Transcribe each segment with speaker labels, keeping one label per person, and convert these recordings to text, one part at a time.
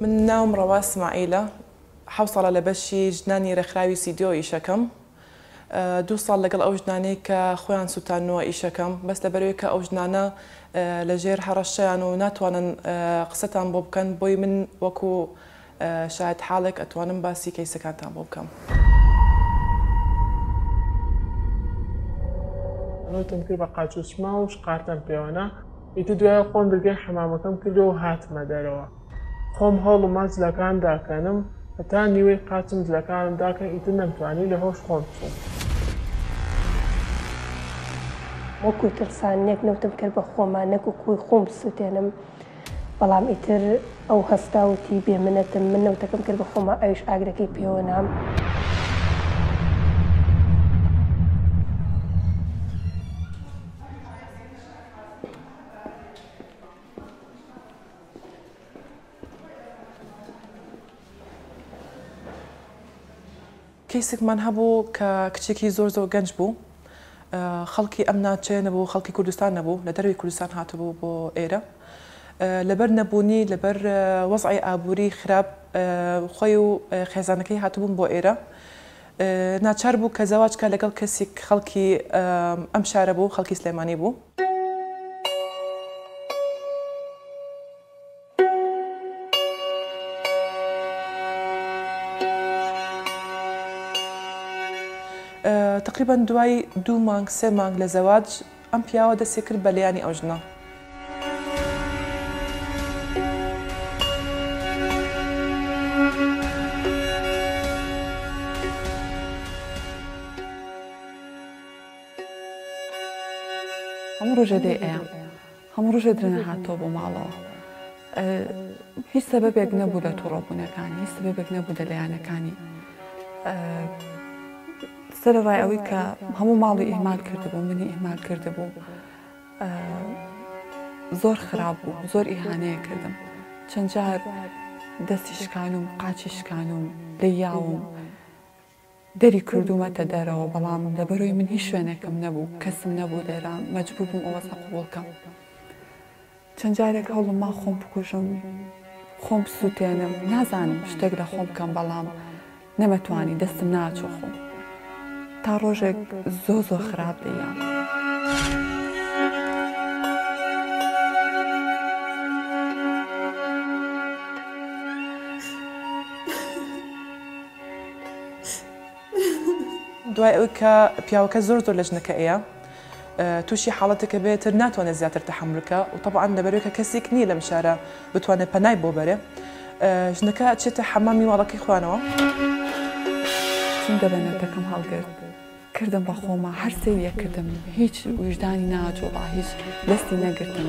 Speaker 1: من ناوم ڕەوا سمایلە حەوت ساڵە لە بەشی ژنانی ڕێکخراوی سیدیۆ ئیشەکەم دوو ساڵ لەگەڵ ئەو ژنانەی کە خۆیان سووتانەوە ئیشەکەم بەس لەبەرەوەی کە ئەو ژنانە لەژێر هەڕەشەیان و ناتوانن قسەتان بۆ بکەن بۆی من وەکو شایەت حاڵێک ئەتوانم باسی کەیسەکانتان بۆ بکەم.
Speaker 2: ڕوتم کرد بە قاچ و چما و شقارتەم پێوە نا. ئیتر دوایە خۆم درگای حەمامەکەم کردو و هاتمە دەرەوە. خۆم هەوڵما جلەکان داکەنم هەتا نیوەی قاچم جلەکانم داکەن ئیتر نەمتوانی لە هۆش خۆم چوم.
Speaker 3: وەکو ترسان نەک نوتم کرد بە خۆما نەک وەکو خۆم بسوتێنم. بەڵام ئیتر ئەو هەستا وتی، بێ منەتم، من نەوتەکەم کرد بە خۆما، ئەویش ئاگرەکەی پێوە نام.
Speaker 1: کەیسێکمان هەبوو کە کچێکی زۆر زۆر گەنج بوو خەڵکی ئەم ناچەیە نەبوو خەڵکی کوردستان نەبوو لە دەروی کوردستان هاتبوو بۆ ئێرە لەبەر نەبوونی لەبەر وەزعی ئابووری خراپ خۆی و خێزانەکەی هاتبوون بۆ ئێرە ناچار بوو کە زەواجکە لەگەڵ کەسی خەڵکی ئەم شارە بوو خەڵکی سلێمانی بوو. تەقریبەن دوای دوو مانگ سێ مانگ لە زەواج ئەم پیاوە دەستی کرد بە لێیانی ئەو ژنە
Speaker 4: هەموو ڕۆژێ دەی ئەیام هەموو ڕژێ درنە هاتەوە بۆ ماڵەوە هیچ سەبەبێک نەبوو لە تووڕەبوونەکانی هیچ سبەبێک نەبوو لە لایەنەکانی سەر ڕای ئەوەی کە هەموو ماڵی ئیمال کردبوو منی ئیمال کردبوو زۆر خراپ بوو زۆر ئیهانەیە کردم چەند جار دەستی شکانم قاچی شکانم لە یاوم دەری کردوومەتە دەرەوە بەڵام لەبەرۆی من هیچ شوێنێکم نەبوو کەسم نەبوو لێرە مەجبوور بووم ئەوە سە قبوڵ کەم چەند جارێک هەوڵم ما خۆم بکوژم خۆم بسووتێنم نازانم شتێک لە خۆم کەم بەڵام نەمەتوانی دەستم ناچۆ خۆم تا ڕۆژێک زۆ زۆ خراپ دەیام.
Speaker 1: دوای ئەوەی کە پیاوەکە زۆر زۆر لە ژنەکە ئەیە تووشی حاڵەتەکە بێت تر ناتوانێت زیاتر تەحملکە و طبعاان لەبەرێکە کەسێک نییە لەم شارە بتوانێت پەنای بۆ بەرێ ژنەکە چێتە حەمامی واڵەکەی خوانەوە.
Speaker 4: چونکە بەنەتەکەم هەڵگرت کردم بە خۆما هەر سەیریەک کردم هیچ ویژدانی ناجوڵا هیچ دەستی نەگرتم.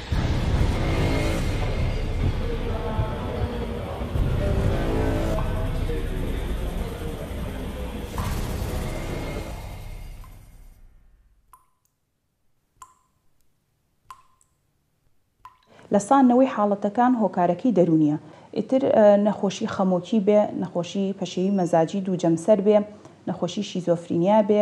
Speaker 5: لە ساندنەوەی حاڵەتەکان هۆکارەکەی دەروونیە ئیتر نەخۆشی خەمۆکی بێ، نەخۆشی پەشێوی مەزاجی دوو جەمسەر بێ، نەخۆشی شیزۆفرینیا بێ،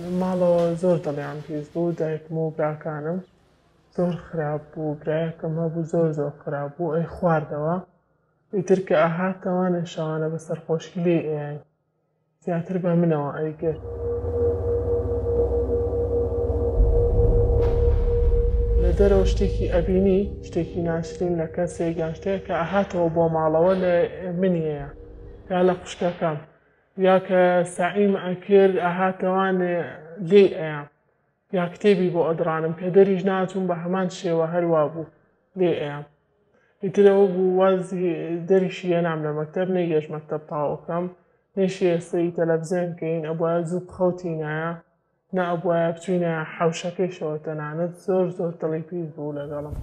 Speaker 5: لە
Speaker 2: ماڵەوە زۆر دڵیان پیس بوو دایکم و براکانم زۆر خراپ بوو برایەکم هەبوو زۆر زۆر خراپ بوو ئەی خواردەوە ئیتر کە ئەهاتەوە نە شەوانە بە سەرخۆشی لێ ئەیان زیاتر بە منەوە ئەیگرت لە دەرەوە شتێکی ئەبینی شتێکی ناشرین لە کەسێک یان شتێک کە ئەهاتەوە بۆ ماڵەوە لە منیەیە یا لە خوشکەکەم یا کە سەعیم ئەکرد ئەهات لەوانێ لێی ئەیام یا کتێبی بۆ ئەدڕانم کە دەریش ناچووم بە هەمان شێوە هەروا بوو لێی ئەیام ئیتر ئەوە بوو وازی دەریشی هێنام لە مەکتەب نەیگەشت مەکتەب تاوەکەم نەیشێ سەی تەلەڤزیۆن کەین ئەبوایە زوو بخەوتینایە نا ئەبوایە بچوینە حەوشەکەیشەوە تەنانەت زۆر زۆر دڵی پیس بوو لەگەڵم.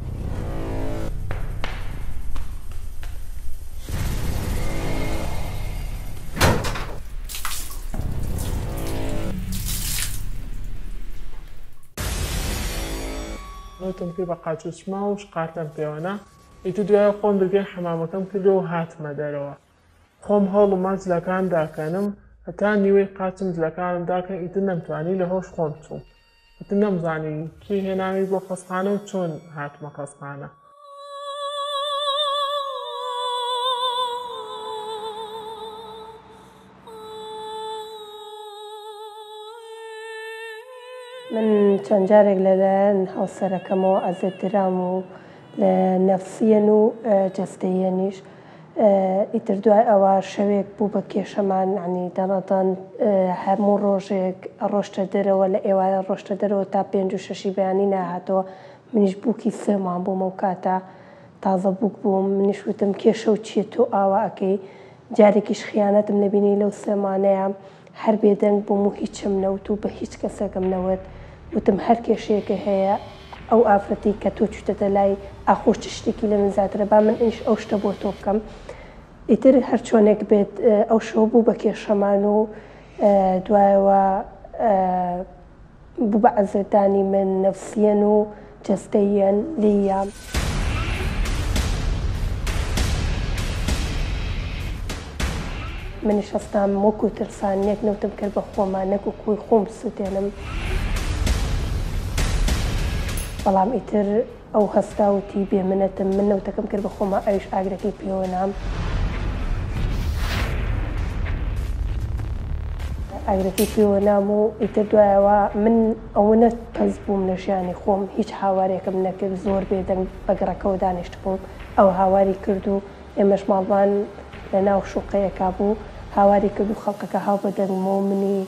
Speaker 2: وتم پێی بە قاچوچما و شقارتەم پێوەنا ئیتر دوایە خۆم بردیان حەمامەکەم کردو و هاتمە دەرەوە خۆم هەوڵمە جلەکان داکەنم هەتا نیوەی قاچم جلەکانم داکەن ئیتر نەمتوانی لەهۆش خۆم چووم ئیتر نەمزانی کێ هێنامی بۆ قەسخانە و چۆن هاتمە قەسخانە.
Speaker 3: من چەند جارێک لەلایەن هاوسەرەکەمەوە ئەزێت دراوم و لە نەفسیەن و جەستەییەنیش ئیتر دوای ئەوە شەوێک بوو بە کێشەمان یانی دەنەدەن هەموو ڕۆژێک ئەڕۆشتە دەرەوە لە ئێوارە ڕۆشتە دەرەوە تا پێنج و شەشی بەیانی ناهاتەوە منیش بووکی سێومان بووم ئەو کاتە تازە بووک بووم منیش وتم کێ شەو چیە تۆ ئاوا ئەکەی جارێکیش خیانەتم نەبینی لەو سێمانەیە هەر بێدەنگ بووم و هیچم نەوت و بە هیچ کەسێکم نەوت، وتم هەر کێشەیەکێ هەیە ئەو ئافرەتەی کە تۆ چوویتەتە لای ئاخۆ چ شتێکی لە من زیاترە با من ئیش ئەو شتە بۆ تۆ بکەم. ئیتر هەر چۆنێک بێت ئەو شەوە بوو بە کێشەمان و دوایەوە، بو بە عەزێتدانی من نەفسیەن و جەستەییەن لییە. منیش هەستام وەکو ترسان یەک نەوتم کرد بە خۆما نەکو کوی خۆم بسوتێنم بەڵام ئیتر. ئەو هەستا وتی، بێ منەتم. من نەوتەکەم کرد بە خۆما، ئەویش ئاگرەکەی پێوە نام. ئاگرەکەی پێوە نام و ئیتر دوایەوە من ئەوەنە پەس بووم لە ژیانی خۆم، هیچ هاوارێکم نەکرد، زۆر بێدەنگ بە گڕەکەوە دانیشتبووم. ئەو هاواری کرد و ئێمەش ماڵمان لە ناو شوقەیەکا بوو، هاواری کرد و خەڵکەکە هاو بە دەنگمەوە منی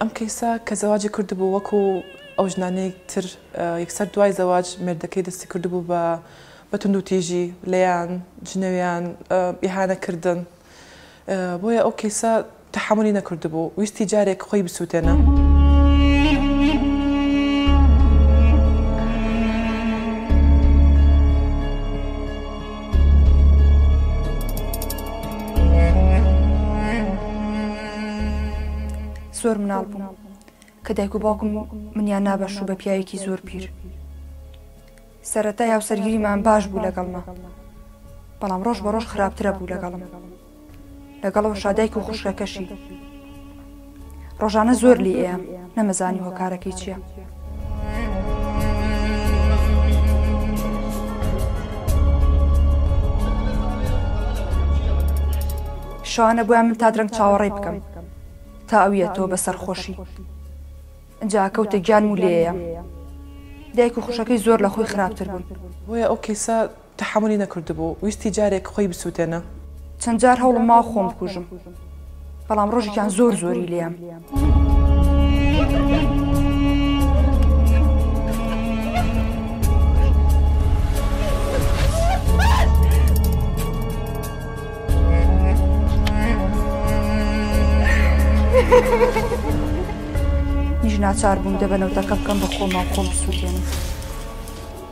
Speaker 1: ئەم کەیسە کە زەواجی کردبوو وەکو ئەو ژنانەی تر یەکسەر دوای زەواج مێردەکەی دەستی کردبوو بە بە توندوتیژی لێیان جنێویان ئیهانە کردن بۆیە ئەو کەیسە تەحملی نەکردبوو ویستی جارێک خۆی بسووتێنە.
Speaker 6: زۆر مناڵ بووم کە دایک و باوکم منیان نابەش و بە پیاوێکی زۆر پیر سەرەتا یاوسەرگیریمان باش بوو لەگەڵمە بەڵام ڕۆژ بە ڕۆژ خراپترە بوو لەگەڵم لەگەڵەوەشا دایک و خوشکەکەشی ڕۆژانە زۆر لی ئەیام نەمەزانی هۆکارەکەی چییە. شانە بۆیان من تا درەنگ چاوەڕێ بکەم تا ئەویە تۆ بە سەرخۆشی ئەجا کەوتە گیان و لێیە دایک و خوشەکەی زۆر لە خۆی خراپتر بوون
Speaker 1: بۆیە ئەو کەیسە تەحەمولی نەکردبوو ویستی جارێک خۆی بسوتێنە.
Speaker 6: چەند جار هەوڵم ماوە خۆم بکوژم بەڵام ڕۆژێکیان زۆر زۆری لێم. نیژ ناچار بووم دەبەنەوتەکە بکەم بە خۆما خۆم بسووتێنم.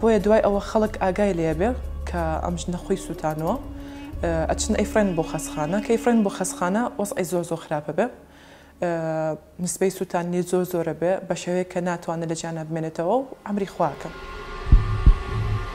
Speaker 1: بۆیە دوای ئەوە خەڵک ئاگای لێ بێ کە ئەم ژنە خۆی سووتانەوە ئەچن ئەیفرێن بۆ خەسخانە کە ئەیفرێن بۆ خەسخانە وەز ئەی زۆر زۆر خراپە بێ نسبەی سووتانی زۆر زۆرە بێ بە شێوەیە کە ناتوانێت لە جیانا بمێنێتەوە و ئەمری خواکە.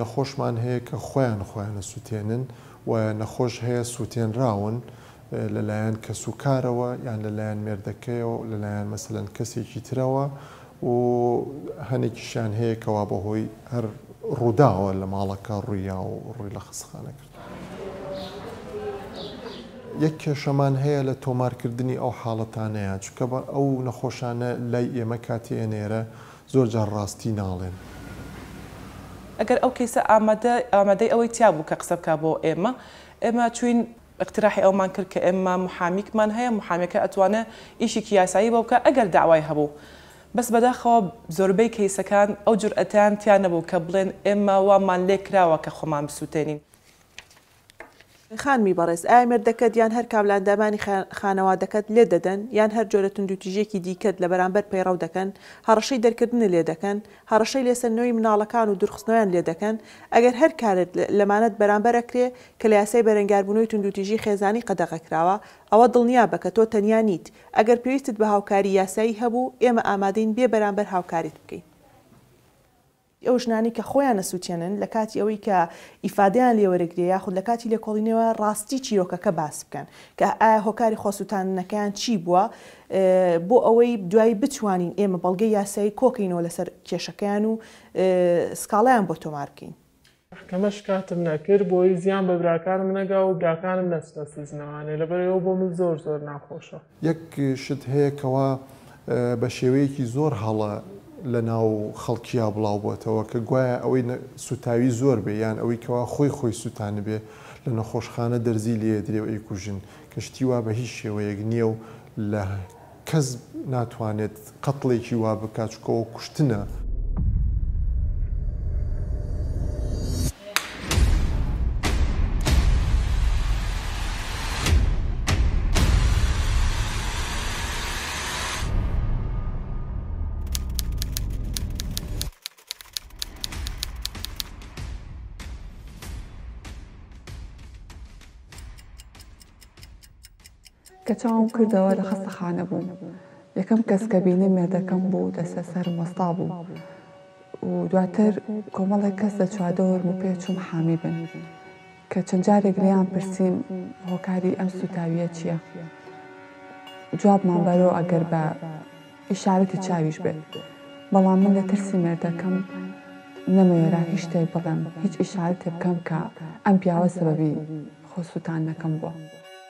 Speaker 7: نەخۆشمان هەیە کە خۆیان خۆیان ئەسوتێنن و نەخۆش هەیە سوتێنراون لە لایەن کەسوکارەوە یان لە لایەن مێردەکەیەوە لە لایەن مەسەلەن کەسێکی ترەوە و هەنێکیشیان هەیە کەوا بە هۆی هەر ڕووداوە لە ماڵەکە ڕوویاو و ڕووی لە خەسخانە کردوە. یەک کێشەمان هەیە لە تۆمارکردنی ئەو حاڵەتانەیە چونکە ئەو نەخۆشانە لای ئێمە کاتێ ئەنێرە زۆر جار ڕاستی ناڵێن.
Speaker 1: ئەگەر ئەو کەیسە ئامادە ئامادەی ئەوەی تیا بوو کە قسە بکا بۆ ئێمە ئێمە چوین اقتراحی ئەومان کرد کە ئێمە محامیکمان هەیە محامیەکە ئەتوانێ ئیشیکی یاسایی بۆ بکا ئەگەر دەعوای هەبوو بەس بەداخەوە زۆربەی کەیسەکان ئەو جورئەتەیان تیا نەبوو کە بڵێن ئێمە وامان لێ کراوە کە خۆمان بسوتێنین.
Speaker 8: خانمی بەڕێز ئایا مێردەکەت یان هەر کام لە ئەندامانی خانەوادەکەت لێت دەدەن یان هەر جۆرە توندوتیژیەکی دیکەت لە بەرامبەر پەیڕەو دەکەن هەڕەشەی دەرکردنت لێ دەکەن هەڕەشەی لێسەندنەوەی مناڵەکان و دورخستنەوەیان لێ دەکەن ئەگەر هەر کارێت لەمانەت بەرامبەر ئەکرێ کە لە یاسای بەرەنگاربونەوەی توندوتیژی خێزانی قەدەغە کراوە ئەوە دڵنیابە کە تۆ تەنیا نیت ئەگەر پێویستت بە هاوکاری یاسایی هەبوو ئێمە ئامادەین بێ بەرامبەر هاوکاریت بکەین. ئەو ژنانەی کە خۆیان ئەسوتێنن لەکاتی ئەوەی کە ئیفادەیان لێ وەرگرێ یاخود لەکاتی لێکۆڵینەوە ڕاستی چیرۆکەکە باس بکەن کە ئایا هۆکاری خۆسوتاندنەکەیان چی بووە بۆ ئەوەی دوایی بتوانین ئێمە بەڵگەی یاسایی کۆکەینەوە لەسەر کێشەکەیان و سکاڵایان بۆ تۆمار بکەین.
Speaker 2: مەحکەمە شکاتم نەکرد بۆی زیان بە براکانم نەگا و براکانم نەچنە سجنەوانێ لەبەر ئەوە بۆ من زۆر زۆر ناخۆشە.
Speaker 7: یەک شت هەیە کەوا بە شێوەیەکی زۆر هەڵە لە ناو خەڵکیا بڵاو بۆتەوە کە گوایە ئەوەی سوتاوی زۆر بێ یان ئەوەی کەوا خۆی خۆی سوتانبێ لە نەخۆشخانە دەرزی لێ ئەدرێ و ئەیکوژن کە شتی وا بە هیچ شێوەیەک نیە و لە کەس ناتوانێت قەتڵێکی وا بکات چونکە ئەوە کوشتنە.
Speaker 4: کە چاوم کردەوە لە خەستەخانە بووم یەکەم کەس کە بینیم مێردەکەم بوو دەستە سەرم وەستا بوو و دواتر کۆمەڵێک کەس لە چوادەوەرم و پێ چووم حامی بن کە چەند جارێک لێیان پرسیم هۆکاری ئەم سوتاویە چییە جوابمان بەرەوە ئەگەر بە ئیشارەتی چاویش بێت بەڵام من لە ترسی مێردەکەم نەمەوێرا هیچ شتێک بڵێم هیچ ئیشارەتێ بکەم کە ئەم پیاوە سەبەبی خۆسووتانەکەم بووە.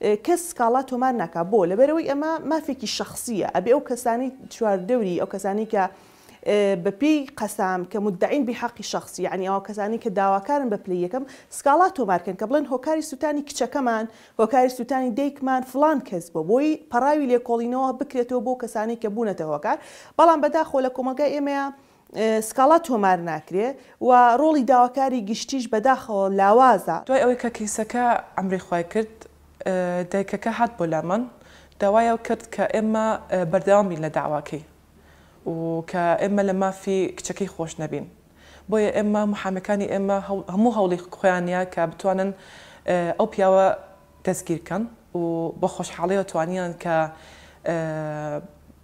Speaker 8: کەس سکاڵا تۆمار ناکا بۆ؟ لەبەرئەوەی ئەمە مافێکی شەخسییە ئەبێ ئەو کەسانەی چواردەوری ئەو کەسانەی کە بە پێی قەسام کە مدعین بحق شخص یەعنی ئەو کەسانەی کە داواکارن بە پلەی یەکەم سکاڵا تۆمار کەن کە بڵێن هۆکاری سووتانی کچەکەمان هۆکاری سووتانی دایکمان فڵان کەس بووە بۆی پەڕاوی لێکۆڵینەوە بکرێتەوە بۆ کەسانەی کە بوونەتە هۆکار بەڵام بەداخەوە لە کۆمەڵگای ئێمەیە سکاڵا تۆمار ناکرێ و ڕۆڵی داواکاری گشتیش بەداخەوە لاوازە.
Speaker 1: دوای ئەوەی کە کەیسەکە ئەمری خوای کرد، دایکەکە هات بۆ لامان، داوای ئەو کرد کە ئێمە بەردەوام بین لە داواکەی و کە ئێمە لە مافی کچەکەی خۆش نەبین. بۆیە ئێمە محامێکانی ئێمە هەموو هەوڵی خۆیانیا کە بتوانن ئەو پیاوە دەستگیر کەن و
Speaker 8: بە خۆشحاڵیەوە توانیان کە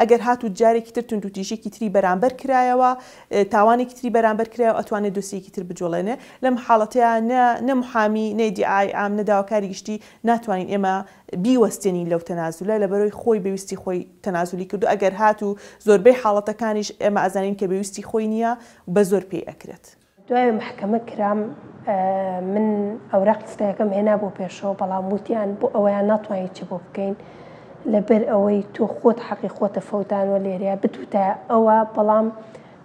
Speaker 8: ئەگەر هاتوو جارێکی تر توندوتیژیەکی تری بەرامبەر کرایەوە تاوانێکی تری بەرامبەر کرایەوە ئەتوانێ دۆسیەکی تر بجوڵێنێ لەم حاڵەتەیا نە نە محامی نە دیعای عام نە داواکاری گشتی ناتوانین ئێمە بیوەستێنین لەو تەنازولە لەبەرەوەی خۆی بە ویستی خۆی تەنازولی کردو ئەگەر هاتوو زۆربەی حاڵەتەکانیش ئێمە ئەزانین کە بە ویستی خۆی نیە بە زۆر پێی ئەکرێت
Speaker 3: دوای محکمە کرام من ئەوراق تستەیەکەم هێنا بۆ پێشەوە بەڵام وتیان بۆ ئەوەیان ناتوانین چی بۆ بکەین لەبەر ئەوەی تۆ خۆت حەقی خۆتە فەوتانوە لێرەیە بتوتە ئەوە بەڵام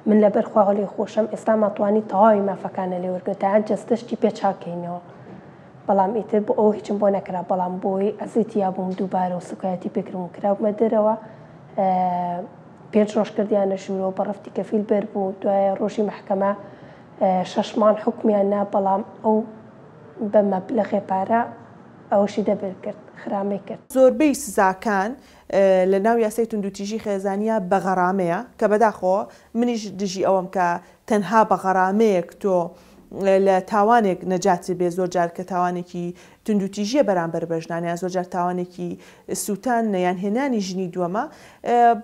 Speaker 3: من لەبەر خواوە لێ خۆشم ئێستا ماتوانی تەواوی مافەکانە لێ وەرگن تا جەستەشتی پێ چاکەینەوە بەڵام ئیتر بۆ ئەو هیچم بۆ نەکرا بەڵام بۆی ئەزێتی یابووم دووبارە و سوکایەتی پێکرم و کراومە دەرەوە پێنج ڕۆژ کردیانە ژوورە و بە ڕفتی کەفیل بەر بوو، دوایە ڕۆژی مەحکەمە شەش مانگ حوکمیان نا، بەڵام ئەو بە مەبلەغێ پارە ئەوەشی دەبر کرد، خرامەی کرد.
Speaker 8: زۆربەی سزاکان لە ناو یاسای توندوتیژی خێزانییە بە غەرامەیە، کە بەداخەوە منیش دژی ئەوەم کە تەنها بە غەرامەیەک تۆ لە تاوانێک نەجاتت بێ، زۆر جار کە تاوانێکی توندوتیژیە بەرامبەر بە ژنان یان زۆرجار تاوانێکی سوتان یان هێنانی ژنی دووەمە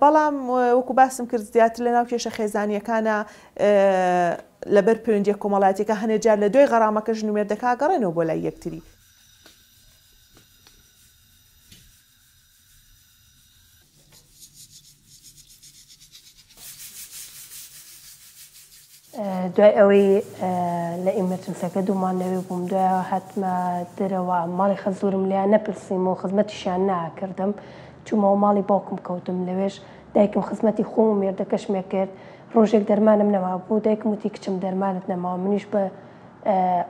Speaker 8: بەڵام وەکو باسم کرد زیاتر لە ناو کێشە خێزانیەکانە لەبەر پەیوەندیە کۆمەڵاتیەکە هەنێ جار لە دوای غەرامەکە ژن و مێردەکە گەڕێنەوە بۆ لای یەکتری
Speaker 3: دوای ئەوەی لە ئیمەرجنسەکە دوو مانگ لەوێ بووم، دوایەوە هاتمە دەرەوە، ماڵی خەزوورم لێیان نەپرسیم و خزمەتیشیان ناکردم، چوومەوە ماڵی باوکم کەوتم، لەوێش دایکم خزمەتی خۆم و مێردەکەشمێ کرد، ڕۆژێک دەرمانم نەمابوو، دایکم وتی کچم دەرمانت نەماوە، منیش بە.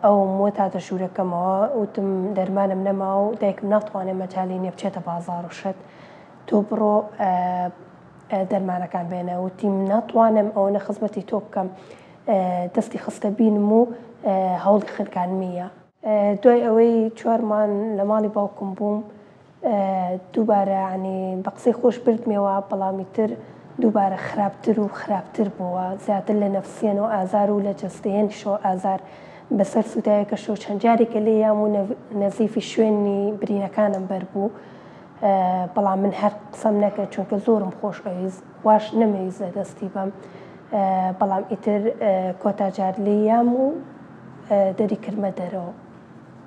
Speaker 3: ئەوم وت هاتە ژوورەکەمەوە، وتم دەرمانم نەما و دایکم ناتوانێت مەجالی نییە بچێتە بازاڕ و شت، تۆ بڕۆ دەرمانەکان بێنە. وتی من ناتوانم ئەوەنە خزمەتی تۆ بکەم. دەستی خستە بینم و هەوڵی خنکاندمیە. دوای ئەوەی چوار مانگ لە ماڵی باوکم بووم، دووبارە یانی بە قسەی خۆش بردمیەوە بەڵام ئیتر دووبارە خراپتر و خراپتر بۆوە زیاتر لە نەفسیەنەوە ئازار و لە جەستەیەنیشەوە ئازار بە سەر سوتاوێکەشەوە چەند جارێکە لێ یام و نەزیفی شوێنی برینەکانم بەر بوو بەڵام من هەر قسەم نەکرد چونکە زۆرم خۆش ئەویست واش نەمەویست لە دەستی بەم بەڵام ئیتر کۆتا جار لێ یام و دەری کردمە دەرەوە.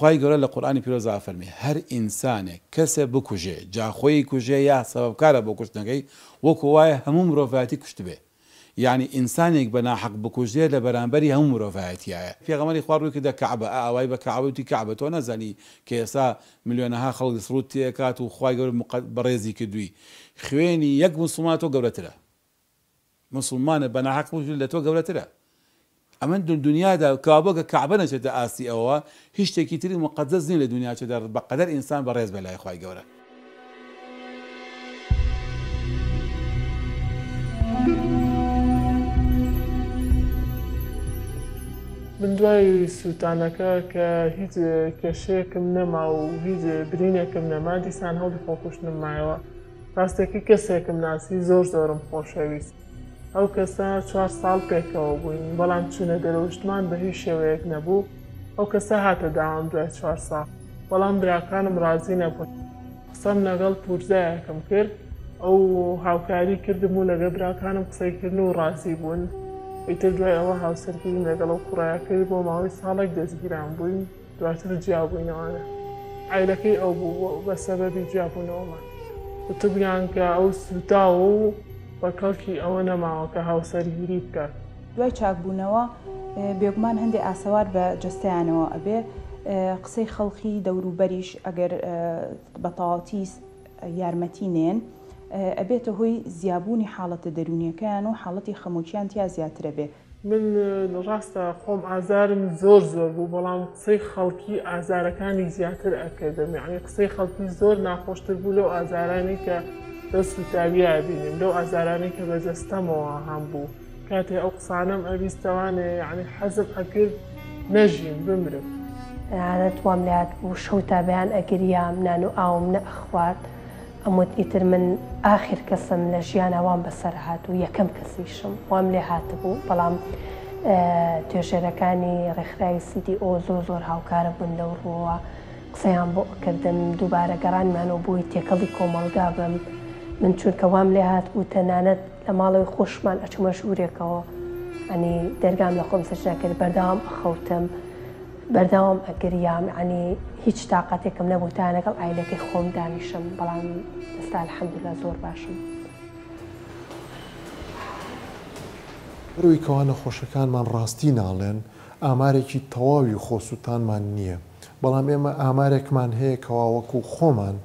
Speaker 9: خوای گەورە لە قورئانی پیرۆزدا ئەفەرمێ، هەر ئینسانێک کەسێ بکوژێ جا خۆی کوژێ یا سەبەبکارە بۆ کوشتنەکەی وەکو وایە هەموو مرۆڤایەتی کوشتبێ، یانی ئینسانێک بە ناحەق بکوژرێ لە بەرامبەری هەموو مرۆڤایەتیایە. پێغەمبەری خوا ڕووی کردە کەعبە ئا ئاوای بە کەعبە وتی، کەعبە تۆ نازانی کە ئێستا ملیۆنەها خەڵک ڕووت تێ ئەکات و خوای گەورە بەڕێزی کردووی، خوێنی یەک موسڵمانە تۆ گەورەترە. موسڵمانە بە ناحەق بکوژن لە تۆ گەورەترە ئەمن دون دنیادا کابۆ کە کەعبە نەچێتە ئاستی ئەوە هیچ شتێکی تری موقەدەس نیە لە دنیا چێتە ڕ بە قەدەر ئینسان بە ڕێز بە لای خوای گەورە.
Speaker 2: من دوای سوتانەکە کە هیچ کێشەیەکم نەما و هیچ برینێکم نەما دیسان هەوڵی خۆکوشتنم مایەوە. ڕاستەکەی کەسێکم ناسی زۆر زۆرم خۆشەویست ئەو کەسە چوار ساڵ پێکەوە بووین بەڵام چوونە دەرۆشتمان بە هیچ شێوەیەک نەبوو ئەو کەسە هاتە داوام دوای چوار ساڵ بەڵام براکانم ڕازی نەبوون قسەم لەگەڵ پورزایەکم کرد ئەو هاوکاری کردم و لەگە براکانم قسەی کردن و ڕازی بوون ئیتر دوای ئەوە هاوسەرگیریم لەگەڵ ئەو کوڕایە کرد بۆ ماوەی ساڵێک دەستگیران بووین دواتر جیابووینەوانە عەیلەکەی ئەو بوو بە سەبەبی جیابوونەوەمان وتبوویان کە ئەو سووتاوە و بە کەڵکی ئەوە نەماوە کە هاوسەرگیری بکات.
Speaker 5: دوای چاکبوونەوە بێگومان هەندێ ئاسەوار بە جەستەیانەوە ئەبێ قسەی خەڵکی دەوروبەریش ئەگەر بە تەواوتی یارمەتی نێن ئەبێتە هۆی زیابوونی حاڵەتە دەروونیەکەیان و حاڵەتی خەمۆکیان تیا زیاترەبێ.
Speaker 2: من ڕاستە خۆم ئازارم زۆر زۆر بوو بەڵام قسەی خەڵکی ئازارەکانی زیاتر ئەکردم یعنی قسەی خەڵکی زۆر ناخۆشتر بوو لەو ئازارانی کە لەو سوتاویە بینیم لەو ئازارانی کە بەجەستەمەوە هەم بوو کاتێ ئەو قسانەم ئەویستەوانێ یعنی حەزم ئەکرد نەژیم بمرم.
Speaker 3: ئەیانەت وام لات بوو شەو تا بەیان ئەگریام نان و ئاوم نەئەخوارد. ئەم وت ئیتر من ئاخر کەسم لە ژیانا وام بەسەر هات و یەکەم کەسیشم وام لێ هاتبوو، بەڵام توێژەرەکانی ڕێکخراوی CDO زۆر زۆر هاوکارە بوون لەو ڕووەوە قسەیان بۆ ئەکردم، دووبارە گەڕانمانەوە بۆی تێکەڵی کۆمەڵگا بم، من چونکە وام لێ هاتبوو تەنانەت لە ماڵەوەی خۆشمان ئەچوومە ژوورێکەوە یانی دەرگام لە خۆم زج نەکرد بەردەوام ئەخەوتم، بەردەوام ئەگریام عنی هیچ تاقەتێکم نەبوو تا لەگەڵ ئایلەکەی خۆم دانیشم بەڵام ئێستا الحمدللە زۆر باشم.
Speaker 7: بەرەوی کەوا نەخۆشەکانمان ڕاستی ناڵێن، ئامارێکی تەواوی خۆسوتانمان نییە، بەڵام ئێمە ئامارێکمان هەیە کەوا وەکو خۆمان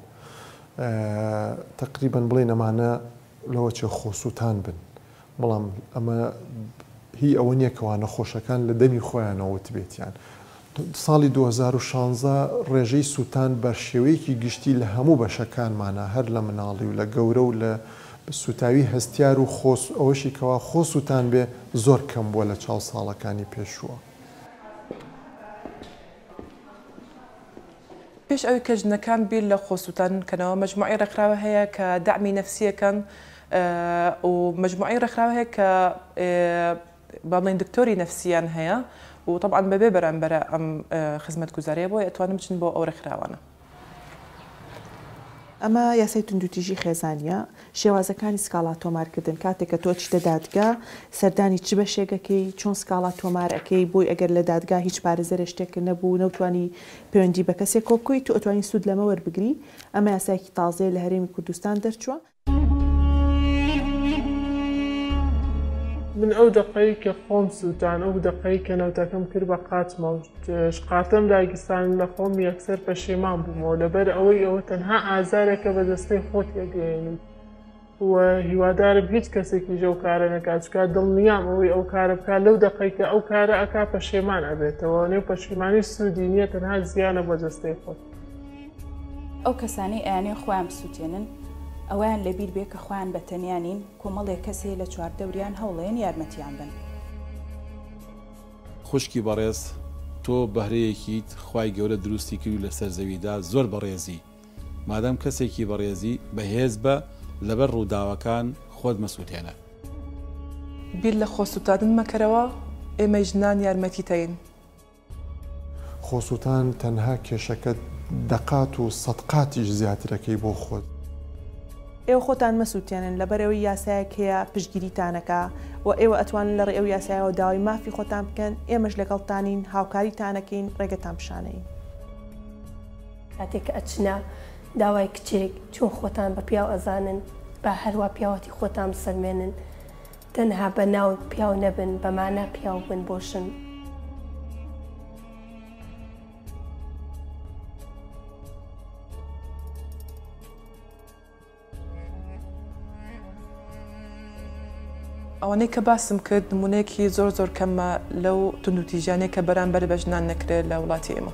Speaker 7: تەقریبەن بڵێین ئەمانە لەوەچێ خۆسوتان بن، بەڵام ئەمە هی ئەوە نییە کەوا نەخۆشەکان لە دەمی خۆیانەوە وتبێتیان. ساڵی دوو هەزار و شانزە ڕێژەی سووتان بە شێوەیەکی گشتی لە هەموو بەشەکانمانا هەر لە مناڵی و لە گەورە و لە سووتاوی هەستیار و خۆ ئەوەشی کەوا خۆ سووتان بێ زۆر کەم بووە لە چاو ساڵەکانی پێشووە.
Speaker 1: پێش ئەوەی کە ژنەکان بیر لە خۆسووتان بکەنەوە، مەجموعەی ڕێکخراوە هەیە کە دەعمی نەفسی ئەکەن و مەجموعەی ڕێکخراوە هەیە کە با بڵێین دکتۆری نەفسییان هەیە و تەبعەن بەبێ بەرامبەرە ئەم خزمەتگوزارییە، بۆیە ئەتوانن بچن بۆ ئەو ڕێکخراوانە.
Speaker 8: ئەمە یاسای توندوتیژی خێزانییە، شێوازەکانی سکاڵا تۆمارکردن، کاتێک کە تۆ ئەچیتە دادگا سەردانی چ بەشێک ئەکەی، چۆن سکاڵا تۆمار ئەکەی بۆی، ئەگەر لە دادگا هیچ پارێزەرێ شتێکت نەبوو نەوتوانی پەیوەندی بە کەسێک کۆبکۆی تۆ ئەتوانی سود لەمە وەربگری، ئەمە یاسایەکی تازەیە لە هەرێمی کوردستان دەرچوە.
Speaker 2: من ئەو دەقەی کە خۆم سوتان ئەو دەقەی کە نەوتەکەم کرد بە قاچ مەوج. شقارتەم داگیرساند لە خۆم یەکسەر پەشێمان بوومەوە لەبەر ئەوەی ئەوە تەنها ئازارێکە بە دەستەی خۆت یەگەیەنی و هیوادارم هیچ کەسێکی ژەو کارە نەکات چکا دڵنیام ئەوەی ئەو کارە بکات لەو دەقیکە ئەو کارە ئەک پەشێمان ئەبێتەوە نێو پەشیمانی سوودی نییە تەنها زیانە بە دەستەی خۆت
Speaker 5: ئەو کەسانی ئەیانێ خۆیان بسووتێنن ئەویان لەبیر بێ کە خۆیان بە تەنیا نین کۆمەڵێک کەسێ لە چواردەوریان هەوڵێن یارمەتیان بن.
Speaker 9: خوشکی بەڕێز تۆ بەهرەیەکیت خوای گەورە دروستی کردوی لەسەر زەویدا زۆر بەڕێزی مادام کەسێکی بەڕێزی بەهێز بە لەبەر ڕووداوەکان خۆت مەسوتێنە.
Speaker 1: بیر لە خۆسوتادن مەکەرەوە ئێمەی ژنان یارمەتیتەین.
Speaker 7: خۆسوتان تەنها کێشەکەت دەقات و سەد قاتیش زیاترەکەی بۆ خۆت.
Speaker 8: ئێوە خۆتان مەسوتێنن لەبەر ئەوەی یاسایەک هەیە پشتگیریتانەکا و ئێوە ئەتوانن لەڕێی ئەو یاسایەوە داوای مافی خۆتان بکەن، ئێمەش لەگەڵتانین هاوکاریتان ئەکەین ڕێگەتان پیشانەین.
Speaker 3: کاتێک ئەچنە داوای کچێک چۆن خۆتان بە پیاو ئەزانن با هەروا پیاوەتی خۆتان بسەلمێنن تەنها بە ناو پیاو نەبن بە مانا پیاو بن بۆ ژن.
Speaker 1: ئەوانەی کە باسم کرد نمونەیەکی زۆر زۆر کەمە لەو توندوتیژیانەی کە بەرامبەر بە ژنان نەکرێت لە وڵاتی ئێمە.